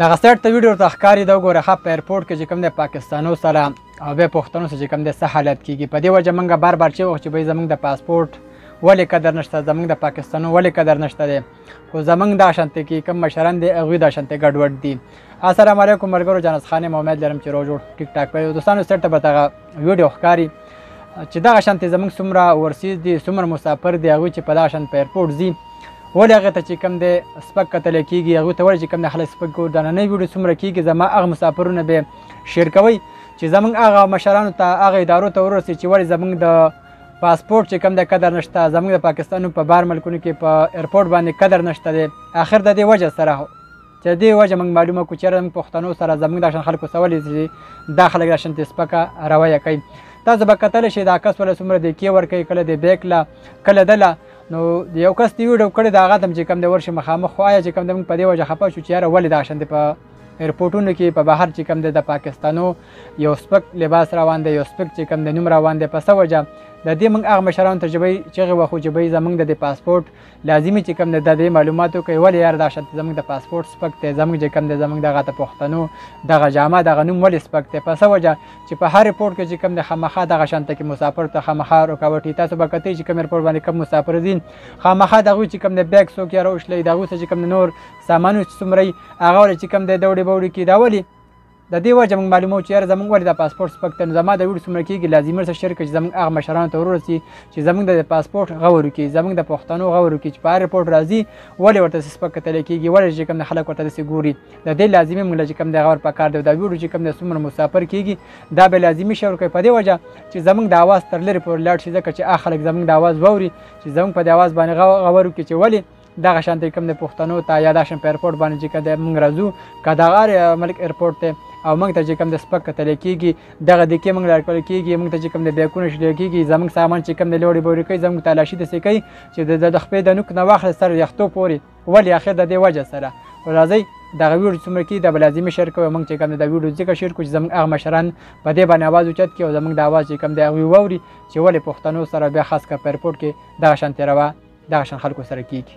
دغه سټ ته ویډیو ته ښکاری دا وګوره خپ ایرپورټ کې چې کوم د پاکستانو سره او به پښتنو سره کوم د سحالت کیږي په دې وجه منګه بار بار چې وخت چې به زمنګ د پاسپورت ولې قدر نشته زمنګ د پاکستانو ولې قدر نشته دی خو زمنګ دا شانته کې کم مشران دی هغه دا شانته ګډوډ دي السلام علیکم ملګرو جانس خانه امید لرم چې روز ټیک ټاک په دوستانو سره ته بتاغه ویډیو ښکاري چې دغه شانتې زمونږ څومره ورسیز دي څومره مسافر دي هغوی چې په دغه شان په ایرپورټ ځي ولې هغه ته چې کم دی سپک کتل کیږي هغه ته ولې چې کم دی خلک سپک ګور دا نه ویډیو څومره کیږي زما هغه مسافرونه به شیر کوي چې زمونږ هغه مشرانو ته هغه ادارو ته ورسي چې ولې زمونږ د پاسپورت چې کم د قدر نشته زمونږ د پاکستان په بار ملکونو کې په ایرپورټ باندې قدر نشته دی اخر د دې وجه سره تر دې وجه موږ معلومه کو چېرې موږ پښتنو سره زموږ داشن خلکو سوالې چې دا خلک داشن ته سپکه رویه کوي تاسو به کتل شي دا کس ول څومره د کې ور کوي کله د بیک لا کله دلا نو یو کس دی ویډیو کړی دا غاتم چې کم د ورشه مخامخ خو آیا چې کم د موږ په دې وجه خپه شو چې یاره ولې داشن ته په ایرپورټونو کې په بهر چې کم د پاکستانو یو سپک لباس روان دی یو سپک چې کم د نوم روان دی په څه وجه د دې موږ هغه مشران تجربه چغه وخو جبې زمونږ د پاسپورت لازمي چې کوم د دې معلوماتو کوي ولې یار دا شت زموږ د پاسپورت سپک دی زموږ چې کوم د زموږ دغه ته پښتنو دغه جامه دغه نوم ولې سپک دی په څه وجه چې په هر رپورت کې چې کوم د خامخا دغه شانته کې مسافر ته خامخا رکاوټي تاسو به کتئ چې کوم رپورت باندې کوم مسافر دي خامخا دغه چې کوم د بیگ سو کې راوښلې دغه چې کوم نور سامانو څومره هغه چې کوم د دوړې بوړې کې دا ولې د دې وجه موږ معلومو چې یاره زموږ ولې دا پاسپورت سپک دی نو زما د ویډیو څومره کېږي لازمي سره شیر کړئ چې زموږ هغه مشرانو ته ورسي چې زموږ د پاسپورت غور وکړي زموږ د پښتنو غور وکړي چې په هر رپورټ راځي ولې ورته سپک کتل کېږي ولې چې کوم خلک ورته داسې ګوري د دې لازمي موږ چې کوم د غور په کار دی دا ویډیو چې کوم د څومره مسافر کېږي دا به لازمي شور کوي په دې وجه چې زموږ د اواز تر لرې پورې لاړ شي ځکه چې خلک زموږ د اواز ووري چې زموږ په د اواز باندې غور وکړي چې ولې دغه شانتې کوم د پښتنو ته یا د شم په ایرپورټ باندې چې کده موږ راځو کداغار ملک ایرپورټ ته او موږ ته چې کوم د سپک کتل کیږي دغه د کې موږ لارکول کیږي موږ ته چې کوم د بیکونه شل کیږي زموږ سامان چې کوم د لوړي بوري کوي زموږ تلاشي د سې کوي چې د د خپې د نوک نه واخل سره یختو پوري ولی اخر د دې وجه سره راځي دغه ویډیو څومره کې د بلازمي شیر کوي موږ چې کوم د ویډیو ځکه شیر کوو چې زموږ هغه مشران په دې باندې आवाज اوچت کوي او زموږ د आवाज چې کوم د هغه ووري چې ولې پښتنو سره بیا خاص کر په ایرپورټ کې دغه شان تیروه دغه شان خلکو سره کیږي.